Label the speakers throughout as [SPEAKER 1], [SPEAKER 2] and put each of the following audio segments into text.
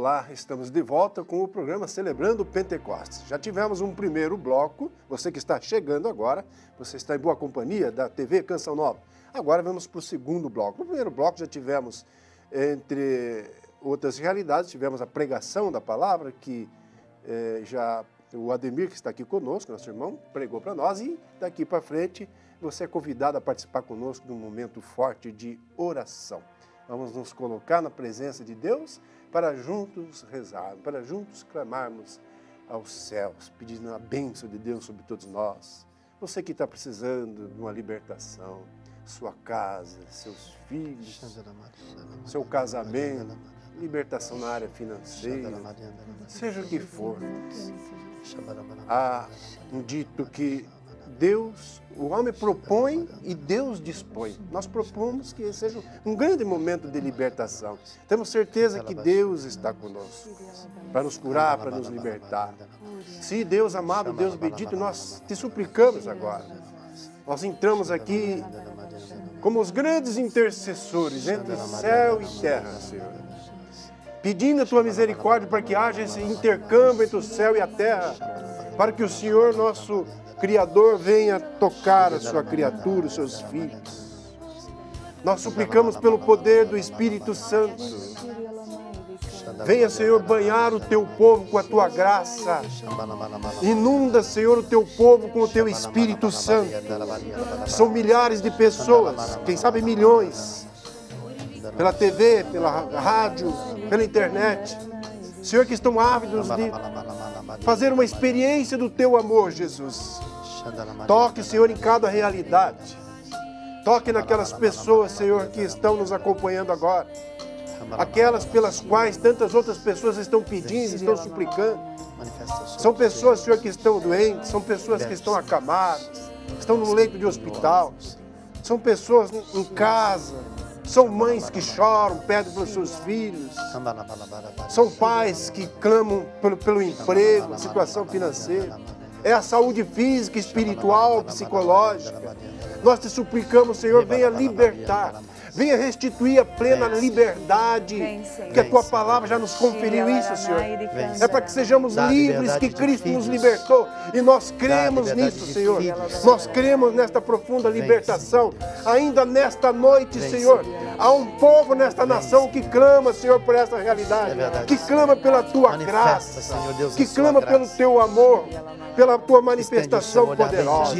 [SPEAKER 1] Olá, estamos de volta com o programa Celebrando Pentecostes. Já tivemos um primeiro bloco, você que está chegando agora, você está em boa companhia da TV Canção Nova. Agora vamos para o segundo bloco. No primeiro bloco já tivemos, entre outras realidades, tivemos a pregação da palavra, que eh, já o Ademir, que está aqui conosco, nosso irmão, pregou para nós, e daqui para frente você é convidado a participar conosco de um momento forte de oração. Vamos nos colocar na presença de Deus para juntos rezar, para juntos clamarmos aos céus, pedindo a bênção de Deus sobre todos nós. Você que está precisando de uma libertação, sua casa, seus filhos, seu casamento, libertação na área financeira, seja o que for. Há um dito que Deus, o homem propõe e Deus dispõe. Nós propomos que seja um grande momento de libertação. Temos certeza que Deus está conosco para nos curar, para nos libertar. Se Deus amado, Deus bendito, nós te suplicamos agora. Nós entramos aqui como os grandes intercessores entre céu e terra, Senhor. Pedindo a tua misericórdia para que haja esse intercâmbio entre o céu e a terra, para que o Senhor, nosso Criador, venha tocar a sua criatura, os seus filhos. Nós suplicamos pelo poder do Espírito Santo. Venha, Senhor, banhar o teu povo com a tua graça. Inunda, Senhor, o teu povo com o teu Espírito Santo. São milhares de pessoas, quem sabe milhões, pela TV, pela rádio, pela internet. Senhor, que estão ávidos de fazer uma experiência do teu amor, Jesus. Toque, Senhor, em cada realidade. Toque naquelas pessoas, Senhor, que estão nos acompanhando agora. Aquelas pelas quais tantas outras pessoas estão pedindo, estão suplicando. São pessoas, Senhor, que estão doentes, são pessoas que estão acamadas, estão no leito de hospital. São pessoas em casa, são mães que choram, pedem pelos seus filhos. São pais que clamam pelo, pelo emprego, situação financeira. É a saúde física, espiritual, psicológica. Nós te suplicamos, Senhor, venha libertar. Venha restituir a plena liberdade, que a tua palavra já nos conferiu isso, Senhor. É para que sejamos livres, que Cristo nos libertou. E nós cremos nisso, Senhor. Nós cremos nesta profunda libertação. Ainda nesta noite, Senhor, há um povo nesta nação que clama, Senhor, por essa realidade. Que clama pela tua graça. Que clama pelo teu amor pela tua manifestação poderosa.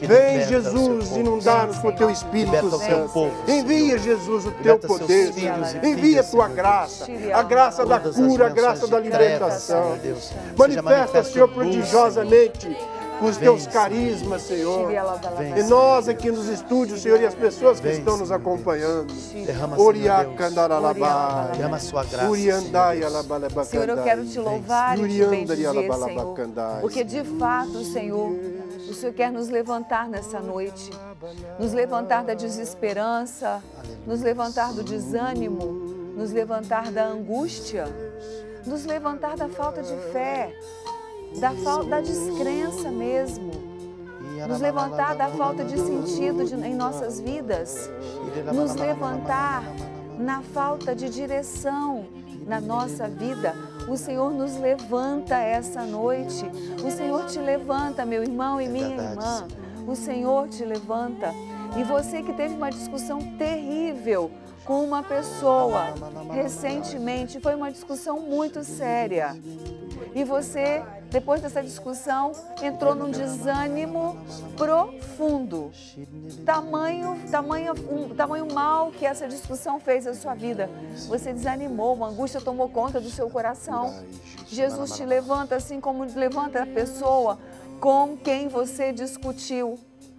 [SPEAKER 1] Vem, Jesus, inundar-nos com o teu Espírito Santo. Envia, Jesus, o teu poder. Envia a tua graça, a graça da cura, a graça da libertação. Manifesta, Senhor, prodigiosamente com os teus carismas, Senhor. E nós aqui nos estúdios, Senhor, e as pessoas que estão nos acompanhando.
[SPEAKER 2] Derrama sua graça.
[SPEAKER 3] Senhor, eu quero te louvar e te bendizer, Senhor. Porque de fato, Senhor, o Senhor quer nos levantar nessa noite. Nos levantar da desesperança, nos levantar do desânimo, nos levantar da angústia, nos levantar da falta de fé, da falta da descrença mesmo. nos levantar da falta de sentido de, em nossas vidas, nos levantar na falta de direção na nossa vida. O Senhor nos levanta essa noite. O Senhor te levanta, meu irmão e minha irmã. O Senhor te levanta. E você que teve uma discussão terrível com uma pessoa recentemente, foi uma discussão muito séria. E você, depois dessa discussão, entrou num desânimo profundo. Tamanho, tamanho, um, tamanho mal que essa discussão fez à sua vida. Você desanimou, uma angústia tomou conta do seu coração. Jesus te levanta assim como levanta a pessoa com quem você discutiu.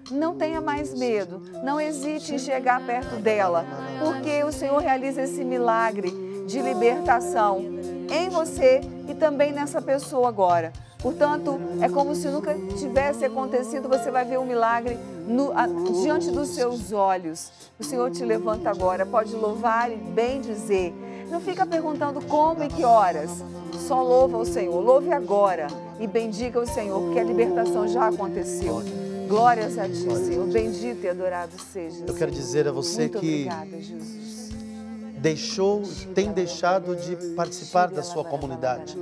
[SPEAKER 3] Não tenha mais medo, não hesite em chegar perto dela, porque o Senhor realiza esse milagre de libertação em você e também nessa pessoa agora. Portanto, é como se nunca tivesse acontecido, você vai ver um milagre no, a, diante dos seus olhos. O Senhor te levanta agora, pode louvar e bem dizer. Não fica perguntando como e que horas. Só louva o Senhor, louve agora e bendiga o Senhor, porque a libertação já aconteceu. Glórias a ti, Senhor. Bendito e adorado seja.
[SPEAKER 2] Eu quero dizer a você
[SPEAKER 3] Muito
[SPEAKER 2] que
[SPEAKER 3] obrigada, Jesus.
[SPEAKER 2] Deixou, tem deixado de participar da sua comunidade.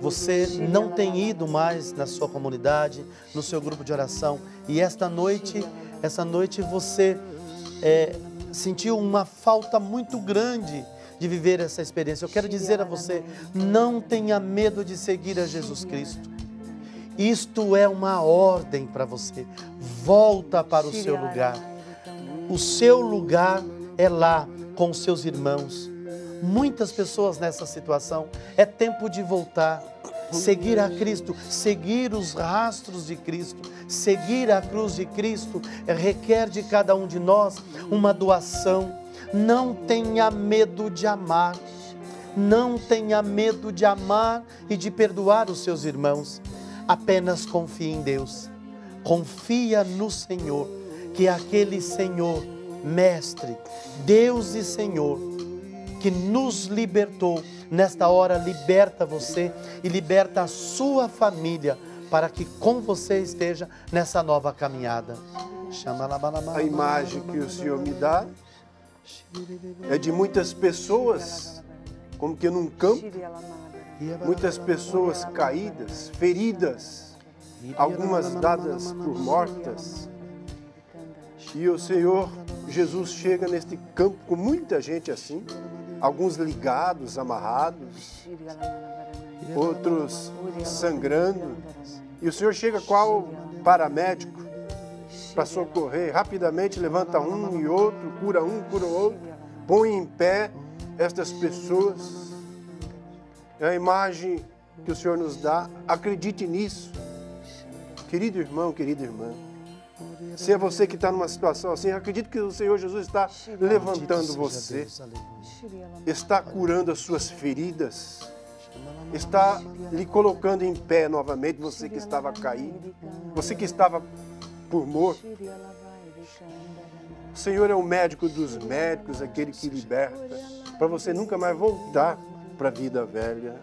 [SPEAKER 2] Você não tem ido mais na sua comunidade, no seu grupo de oração. E esta noite, essa noite você é, sentiu uma falta muito grande de viver essa experiência. Eu quero dizer a você, não tenha medo de seguir a Jesus Cristo. Isto é uma ordem para você. Volta para o seu lugar. O seu lugar é lá com seus irmãos. Muitas pessoas nessa situação. É tempo de voltar. Seguir a Cristo, seguir os rastros de Cristo, seguir a cruz de Cristo requer de cada um de nós uma doação. Não tenha medo de amar. Não tenha medo de amar e de perdoar os seus irmãos. Apenas confie em Deus. Confia no Senhor, que é aquele Senhor, Mestre, Deus e Senhor, que nos libertou. Nesta hora, liberta você e liberta a sua família para que com você esteja nessa nova caminhada.
[SPEAKER 1] A imagem que o Senhor me dá é de muitas pessoas, como que num campo, muitas pessoas caídas, feridas, algumas dadas por mortas. E o Senhor Jesus chega neste campo com muita gente assim, alguns ligados, amarrados, outros sangrando. E o Senhor chega qual paramédico para socorrer, rapidamente levanta um e outro, cura um, cura outro, põe em pé estas pessoas é a imagem que o Senhor nos dá. Acredite nisso. Querido irmão, querida irmã. Se é você que está numa situação assim, acredite que o Senhor Jesus está levantando você, está curando as suas feridas, está lhe colocando em pé novamente, você que estava caído, você que estava por morto. O Senhor é o médico dos médicos, aquele que liberta, para você nunca mais voltar para a vida velha.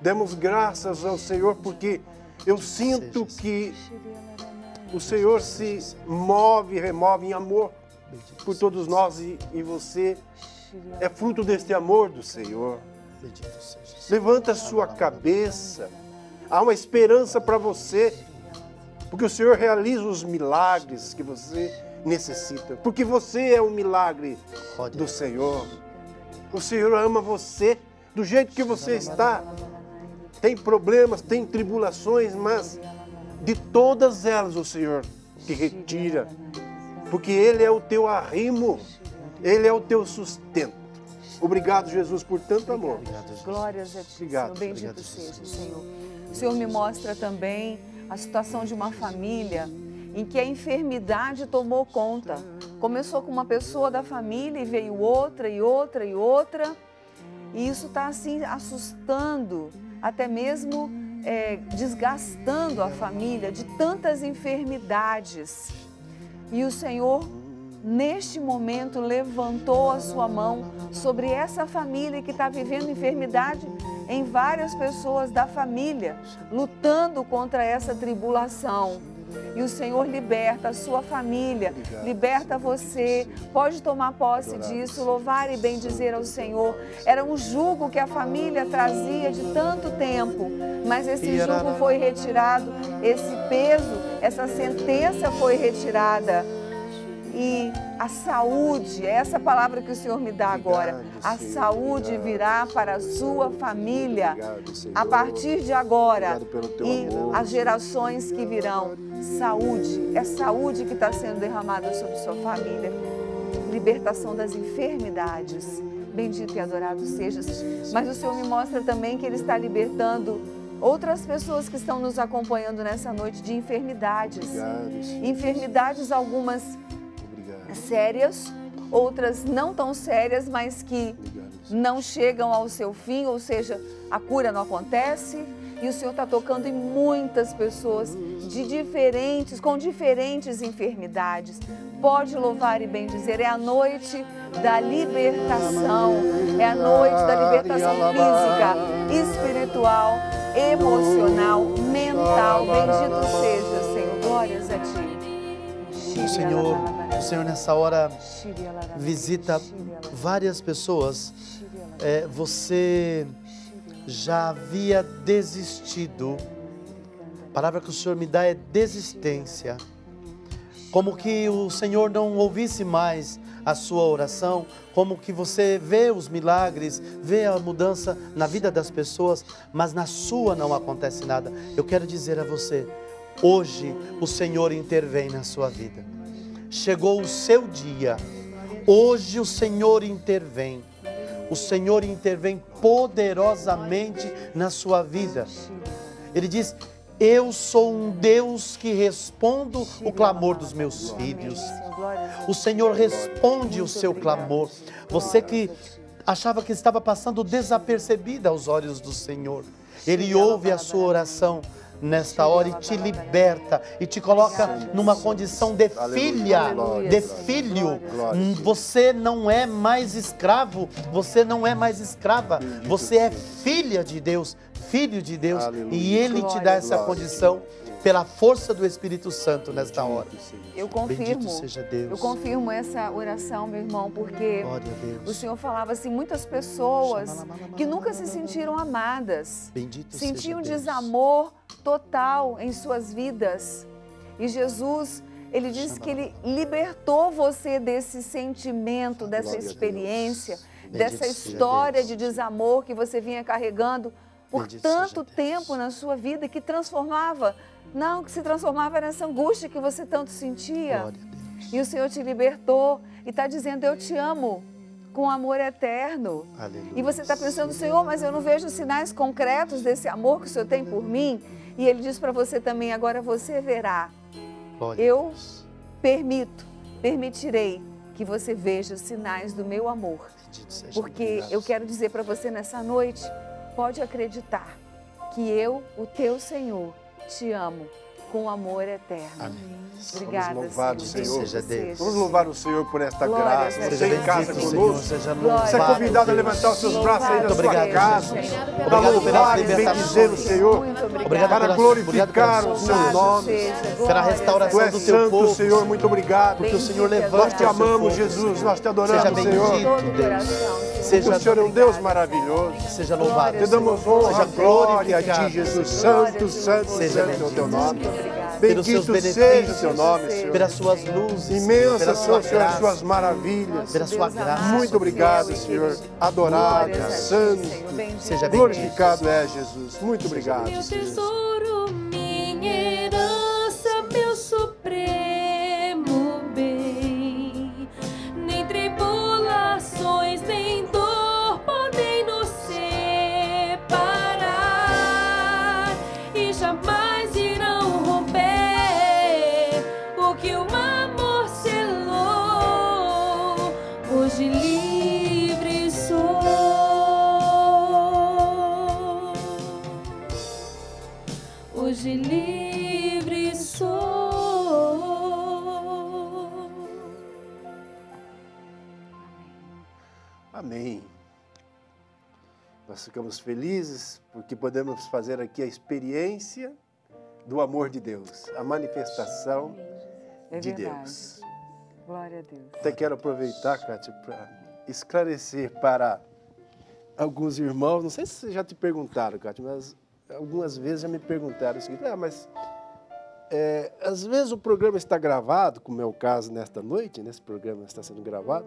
[SPEAKER 1] Demos graças ao Senhor porque eu sinto que o Senhor se move, remove em amor por todos nós e, e você é fruto deste amor do Senhor. Levanta a sua cabeça, há uma esperança para você, porque o Senhor realiza os milagres que você necessita, porque você é o milagre do Senhor. O Senhor ama você do jeito que você está. Tem problemas, tem tribulações, mas de todas elas o Senhor te retira, porque Ele é o teu arrimo, Ele é o teu sustento. Obrigado, Jesus, por tanto amor.
[SPEAKER 3] Glórias a ti, Obrigado. Senhor. Bendito Obrigado, seja, Senhor. O Senhor me mostra também a situação de uma família em que a enfermidade tomou conta. Começou com uma pessoa da família e veio outra e outra e outra. E isso está assim assustando, até mesmo é, desgastando a família de tantas enfermidades. E o Senhor, neste momento, levantou a sua mão sobre essa família que está vivendo enfermidade em várias pessoas da família, lutando contra essa tribulação. E o Senhor liberta a sua família, Obrigado, liberta você. Pode tomar posse disso, louvar e bendizer ao Senhor. Era um jugo que a família trazia de tanto tempo, mas esse jugo foi retirado, esse peso, essa sentença foi retirada e a saúde, é essa palavra que o Senhor me dá agora, a saúde virá para a sua família a partir de agora e as gerações que virão. Saúde, é saúde que está sendo derramada sobre sua família. Libertação das enfermidades. Bendito e adorado sejas. Mas o Senhor me mostra também que Ele está libertando outras pessoas que estão nos acompanhando nessa noite de enfermidades. Enfermidades algumas sérias, outras não tão sérias, mas que não chegam ao seu fim, ou seja, a cura não acontece. E o Senhor está tocando em muitas pessoas de diferentes, com diferentes enfermidades. Pode louvar e bem dizer, é a noite da libertação, é a noite da libertação física, espiritual, emocional, mental. Bendito seja, Senhor. Glórias a Ti.
[SPEAKER 2] Senhor o Senhor, nessa hora, visita várias pessoas. É, você já havia desistido. A palavra que o Senhor me dá é desistência. Como que o Senhor não ouvisse mais a sua oração, como que você vê os milagres, vê a mudança na vida das pessoas, mas na sua não acontece nada. Eu quero dizer a você, hoje o Senhor intervém na sua vida chegou o seu dia. Hoje o Senhor intervém. O Senhor intervém poderosamente na sua vida. Ele diz: Eu sou um Deus que respondo o clamor dos meus filhos. O Senhor responde o seu clamor. Você que achava que estava passando desapercebida aos olhos do Senhor, Ele ouve a sua oração nesta hora e te liberta e te coloca numa condição de filha, de filho. Você não é mais escravo, você não é mais escrava, você é filha de Deus, filho de Deus e Ele te dá essa condição pela força do Espírito Santo nesta hora.
[SPEAKER 3] Eu confirmo. Eu confirmo essa oração, meu irmão, porque o Senhor falava assim, muitas pessoas que nunca se sentiram amadas,
[SPEAKER 2] Bendito
[SPEAKER 3] sentiam desamor total em suas vidas. E Jesus, ele disse que ele libertou você desse sentimento, dessa experiência, dessa história de desamor que você vinha carregando por tanto tempo na sua vida que transformava não, que se transformava nessa angústia que você tanto sentia. E o Senhor te libertou e está dizendo: Eu te amo com amor eterno.
[SPEAKER 2] Aleluia.
[SPEAKER 3] E você está pensando, Senhor, mas eu não vejo sinais concretos desse amor que o Senhor tem por mim. E Ele diz para você também: agora você verá.
[SPEAKER 2] Glória
[SPEAKER 3] eu permito, permitirei que você veja sinais do meu amor. Porque eu quero dizer para você nessa noite: pode acreditar que eu, o teu Senhor, te amo com amor eterno.
[SPEAKER 2] Amém.
[SPEAKER 3] Obrigada,
[SPEAKER 1] Vamos louvar
[SPEAKER 3] Senhor.
[SPEAKER 1] o Senhor.
[SPEAKER 2] Seja Deus.
[SPEAKER 1] Vamos louvar o Senhor por esta
[SPEAKER 3] Glória
[SPEAKER 1] graça. Você em casa
[SPEAKER 2] Seja
[SPEAKER 1] conosco.
[SPEAKER 2] Senhor. Seja
[SPEAKER 1] Você é
[SPEAKER 2] louvado,
[SPEAKER 1] convidado a levantar os seus braços aí na sua
[SPEAKER 2] obrigado,
[SPEAKER 1] casa. Para
[SPEAKER 2] Obrigado
[SPEAKER 1] louvar e bendizer o Senhor.
[SPEAKER 2] Obrigado
[SPEAKER 1] Para glorificar
[SPEAKER 2] obrigado
[SPEAKER 1] o seu nome.
[SPEAKER 3] Seja, a
[SPEAKER 2] restauração
[SPEAKER 1] Tu és
[SPEAKER 2] do teu
[SPEAKER 1] santo,
[SPEAKER 2] povo,
[SPEAKER 1] Senhor. Muito obrigado.
[SPEAKER 2] Porque o Senhor levanta
[SPEAKER 1] Nós te
[SPEAKER 2] o seu
[SPEAKER 1] amamos,
[SPEAKER 2] povo.
[SPEAKER 1] Jesus. Nós te
[SPEAKER 2] Seja
[SPEAKER 1] adoramos, Senhor.
[SPEAKER 2] bendito, Deus. Seja
[SPEAKER 1] O Senhor é um Deus maravilhoso.
[SPEAKER 2] Seja louvado.
[SPEAKER 1] Te damos honra,
[SPEAKER 2] Seja
[SPEAKER 1] glória a
[SPEAKER 2] glorificado.
[SPEAKER 1] Ti, Jesus. Santo, santo,
[SPEAKER 2] Seja
[SPEAKER 1] santo é o Teu nome. Bendito seja o Teu nome, Senhor.
[SPEAKER 2] pelas suas luzes,
[SPEAKER 1] Imensas são, Senhor, as Suas maravilhas.
[SPEAKER 2] pela sua graça.
[SPEAKER 1] Muito obrigado, Senhor. Adorado, santo.
[SPEAKER 2] Seja.
[SPEAKER 1] Glorificado é Jesus. Muito obrigado, Senhor. Felizes porque podemos fazer aqui a experiência do amor de Deus, a manifestação
[SPEAKER 3] é
[SPEAKER 1] de. Deus.
[SPEAKER 3] Glória a Deus.
[SPEAKER 1] Até quero aproveitar, Kátia, para esclarecer para alguns irmãos, não sei se já te perguntaram, Kátia, mas algumas vezes já me perguntaram o seguinte, ah, mas é, às vezes o programa está gravado, como é o caso nesta noite, nesse programa está sendo gravado,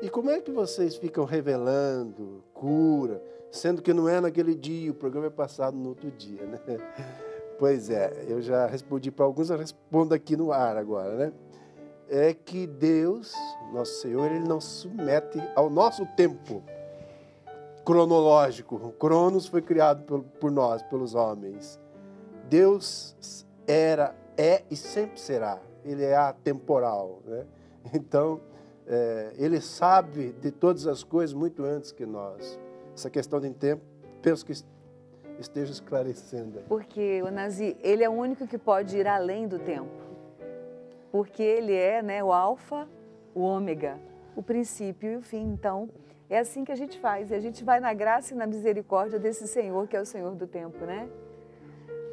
[SPEAKER 1] e como é que vocês ficam revelando cura, sendo que não é naquele dia, o programa é passado no outro dia, né? Pois é, eu já respondi para alguns, eu respondo aqui no ar agora, né? É que Deus, nosso Senhor, Ele não submete ao nosso tempo cronológico. O Cronos foi criado por nós, pelos homens. Deus era, é e sempre será. Ele é atemporal, né? Então, é, Ele sabe de todas as coisas muito antes que nós. Essa questão de tempo, penso que esteja esclarecendo.
[SPEAKER 3] Porque o Nazi, ele é o único que pode ir além do tempo. Porque ele é né, o alfa, o ômega, o princípio e o fim. Então, é assim que a gente faz. E a gente vai na graça e na misericórdia desse Senhor, que é o Senhor do tempo, né?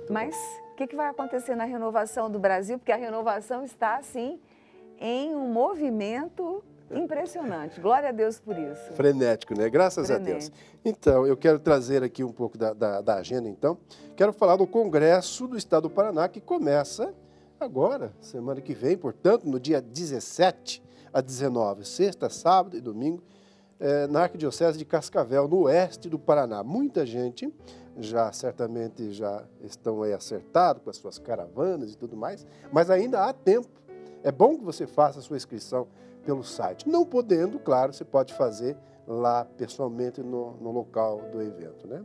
[SPEAKER 3] Mas o que, que vai acontecer na renovação do Brasil? Porque a renovação está, assim, em um movimento Impressionante. Glória a Deus por isso.
[SPEAKER 1] Frenético, né? Graças Frenético. a Deus. Então, eu quero trazer aqui um pouco da, da, da, agenda, então. Quero falar do Congresso do Estado do Paraná, que começa agora, semana que vem, portanto, no dia 17 a 19, sexta, sábado e domingo, é, na Arquidiocese de Cascavel, no oeste do Paraná. Muita gente já certamente já estão aí acertados com as suas caravanas e tudo mais, mas ainda há tempo. É bom que você faça a sua inscrição pelo site. Não podendo, claro, você pode fazer lá pessoalmente no, no local do evento. Né?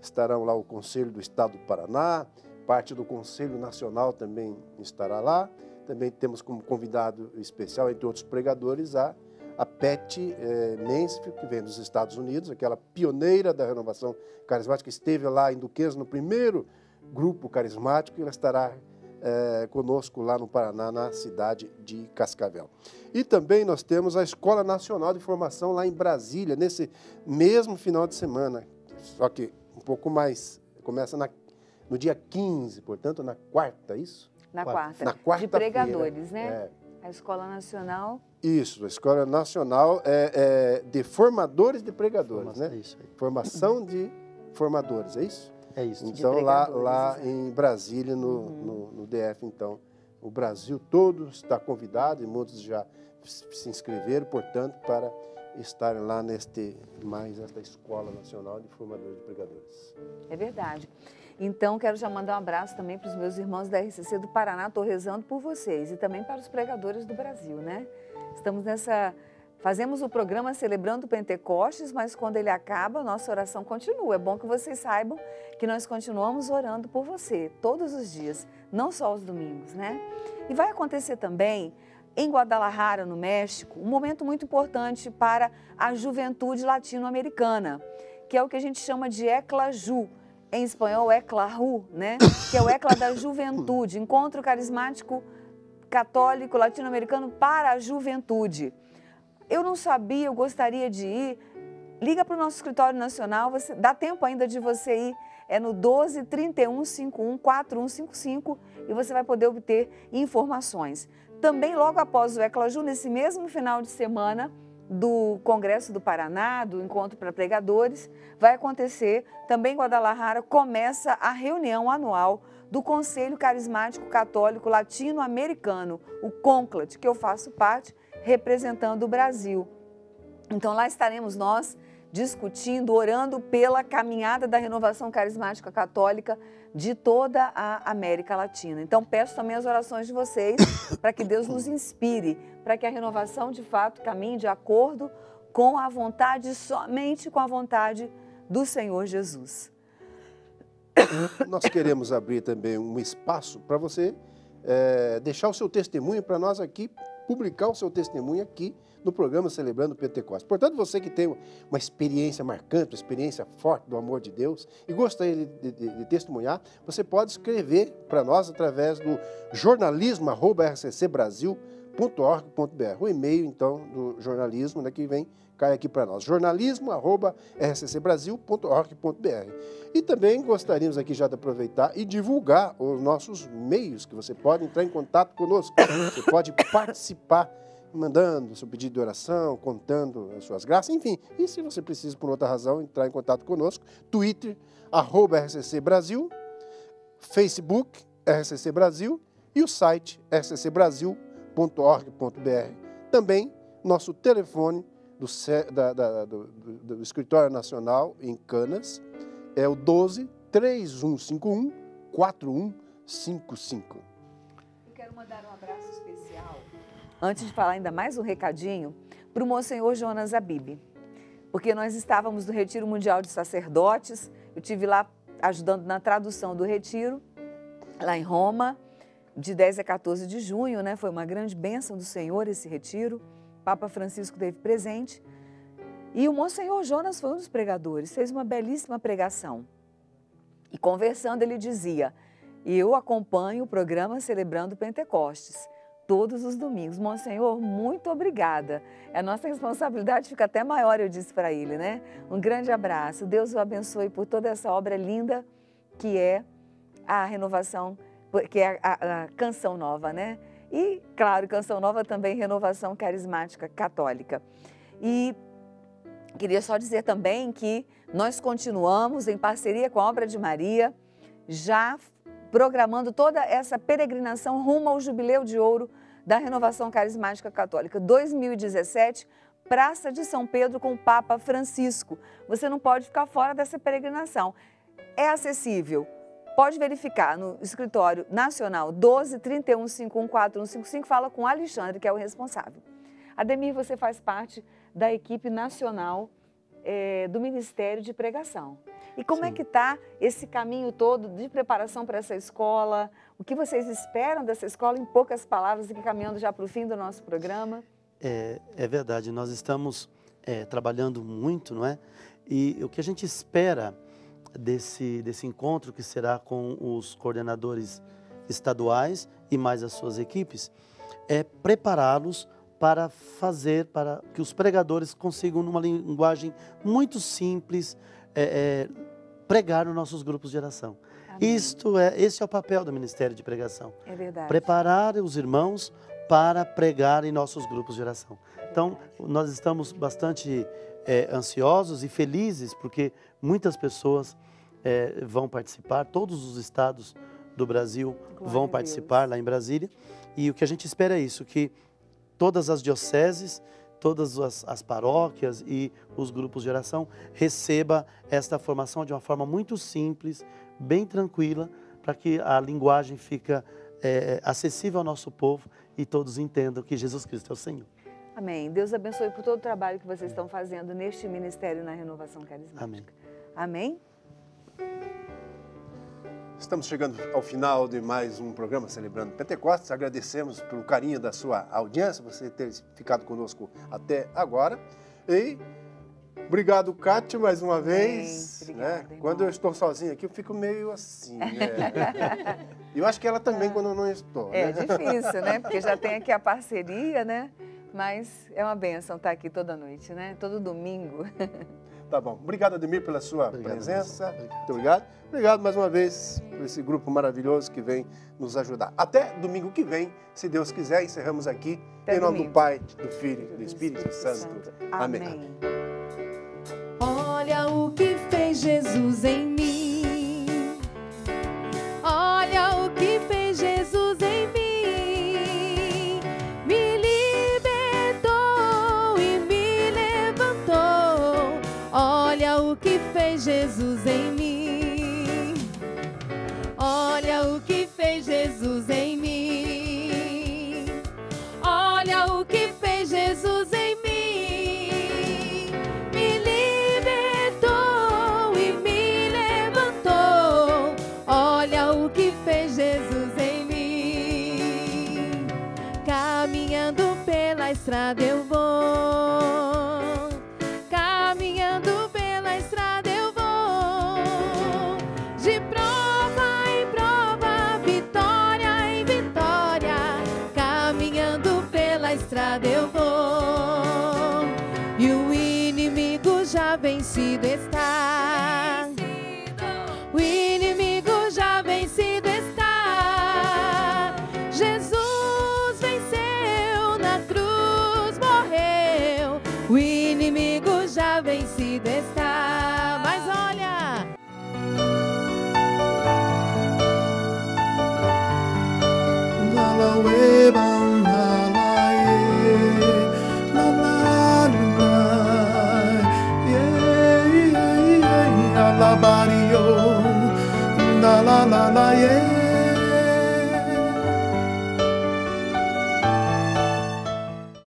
[SPEAKER 1] Estarão lá o Conselho do Estado do Paraná, parte do Conselho Nacional também estará lá. Também temos como convidado especial, entre outros pregadores, a, a Pet eh, Mansfield, que vem dos Estados Unidos, aquela pioneira da renovação carismática, esteve lá em Duquesa no primeiro grupo carismático, e ela estará é, conosco lá no Paraná, na cidade de Cascavel. E também nós temos a Escola Nacional de Formação lá em Brasília, nesse mesmo final de semana, só que um pouco mais, começa na, no dia 15, portanto, na quarta, é isso?
[SPEAKER 3] Na quarta.
[SPEAKER 1] Na quarta
[SPEAKER 3] De pregadores, né? É. A Escola Nacional.
[SPEAKER 1] Isso, a Escola Nacional é, é de Formadores de Pregadores, Formação, né? Isso aí. Formação de formadores, é isso?
[SPEAKER 2] É isso.
[SPEAKER 1] Então, lá, lá em Brasília, no, uhum. no, no, DF, então, o Brasil todo está convidado e muitos já se inscreveram, portanto, para estarem lá neste, mais esta Escola Nacional de Formadores de Pregadores.
[SPEAKER 3] É verdade. Então, quero já mandar um abraço também para os meus irmãos da RCC do Paraná. Estou rezando por vocês e também para os pregadores do Brasil, né? Estamos nessa Fazemos o programa celebrando Pentecostes, mas quando ele acaba, nossa oração continua. É bom que vocês saibam que nós continuamos orando por você todos os dias, não só os domingos, né? E vai acontecer também em Guadalajara, no México, um momento muito importante para a juventude latino-americana, que é o que a gente chama de Eclaju, em espanhol Eclahu, né? Que é o Ecla da Juventude, encontro carismático católico latino-americano para a juventude eu não sabia, eu gostaria de ir. Liga para o nosso escritório nacional, você, dá tempo ainda de você ir. É no 12 31 51 4155 e você vai poder obter informações. Também logo após o Eclaju, nesse mesmo final de semana do Congresso do Paraná, do Encontro para Pregadores, vai acontecer também em Guadalajara, começa a reunião anual do Conselho Carismático Católico Latino-Americano, o CONCLAT, que eu faço parte representando o Brasil. Então lá estaremos nós discutindo, orando pela caminhada da renovação carismática católica de toda a América Latina. Então peço também as orações de vocês para que Deus nos inspire, para que a renovação de fato caminhe de acordo com a vontade, somente com a vontade do Senhor Jesus.
[SPEAKER 1] Nós queremos abrir também um espaço para você é, deixar o seu testemunho para nós aqui publicar o seu testemunho aqui no programa Celebrando Pentecostes. Portanto, você que tem uma experiência marcante, uma experiência forte do amor de Deus e gostaria de, de, de testemunhar, você pode escrever para nós através do jornalismo.rccbrasil.com.br O e-mail, então, do jornalismo, né, que vem, cai aqui para nós. jornalismo.rccbrasil.org.br. E também gostaríamos aqui já de aproveitar e divulgar os nossos meios, que você pode entrar em contato conosco. Você pode participar mandando seu pedido de oração, contando as suas graças, enfim. E se você precisa, por outra razão, entrar em contato conosco, Twitter, arroba RCC Brasil, Facebook, RCC Brasil e o site rccbrasil.org.br. Também nosso telefone do, da, da, do, do, Escritório Nacional em Canas é o 12 3151 4155.
[SPEAKER 3] Eu quero mandar um abraço especial, antes de falar ainda mais um recadinho, para o Monsenhor Jonas Abib, porque nós estávamos no Retiro Mundial de Sacerdotes, eu tive lá ajudando na tradução do retiro, lá em Roma, de 10 a 14 de junho, né? Foi uma grande bênção do Senhor esse retiro. Papa Francisco teve presente. E o Monsenhor Jonas foi um dos pregadores, fez uma belíssima pregação. E conversando, ele dizia: Eu acompanho o programa Celebrando Pentecostes todos os domingos. Monsenhor, muito obrigada. A nossa responsabilidade fica até maior, eu disse para ele, né? Um grande abraço. Deus o abençoe por toda essa obra linda que é a renovação, que é a, a, a canção nova, né? E, claro, canção nova também renovação carismática católica. E queria só dizer também que nós continuamos em parceria com a Obra de Maria, já programando toda essa peregrinação rumo ao Jubileu de Ouro da Renovação Carismática Católica 2017, Praça de São Pedro com o Papa Francisco. Você não pode ficar fora dessa peregrinação. É acessível. Pode verificar no escritório nacional 12 31 514155, fala com o Alexandre, que é o responsável. Ademir, você faz parte da equipe nacional é, do Ministério de Pregação. E como é Sim. é que está esse caminho todo de preparação para essa escola? O que vocês esperam dessa escola, em poucas palavras, aqui caminhando já para o fim do nosso programa?
[SPEAKER 2] É, é verdade, nós estamos é, trabalhando muito, não é? E o que a gente espera desse, desse encontro, que será com os coordenadores estaduais e mais as suas equipes, é prepará-los para fazer, para que os pregadores consigam, numa linguagem muito simples, é, é, pregar nos nossos grupos de oração. Amém. Isto é, esse é o papel do Ministério de Pregação.
[SPEAKER 3] É verdade.
[SPEAKER 2] Preparar os irmãos para pregar em nossos grupos de oração. Então, nós estamos bastante é, ansiosos e felizes porque muitas pessoas é, vão participar, todos os estados do Brasil Glória vão participar lá em Brasília. E o que a gente espera é isso, que todas as dioceses todas as, as, paróquias e os grupos de oração receba esta formação de uma forma muito simples, bem tranquila, para que a linguagem fica é, acessível ao nosso povo e todos entendam que Jesus Cristo é o Senhor.
[SPEAKER 3] Amém. Deus abençoe por todo o trabalho que vocês estão fazendo neste ministério na renovação carismática.
[SPEAKER 2] Amém.
[SPEAKER 3] Amém.
[SPEAKER 1] Estamos chegando ao final de mais um programa Celebrando Pentecostes. Agradecemos pelo carinho da sua audiência, você ter ficado conosco até agora. E obrigado, Cátia, mais uma vez.
[SPEAKER 3] Bem, obrigada,
[SPEAKER 1] né? Quando eu estou sozinho aqui, eu fico meio assim. Né? eu acho que ela também, quando eu não estou.
[SPEAKER 3] É né? difícil, né? Porque já tem aqui a parceria, né? Mas é uma benção estar aqui toda noite, né? Todo domingo.
[SPEAKER 1] Tá bom. Obrigado, Ademir, pela sua obrigado, presença. Obrigado. Muito obrigado. Obrigado mais uma vez por esse grupo maravilhoso que vem nos ajudar. Até domingo que vem, se Deus quiser, encerramos aqui. Até em nome domingo. do Pai, do Filho e do Espírito Santo. Santo.
[SPEAKER 3] Amém. Amém.
[SPEAKER 4] Olha o que fez Jesus em Jesus em estrada eu vou.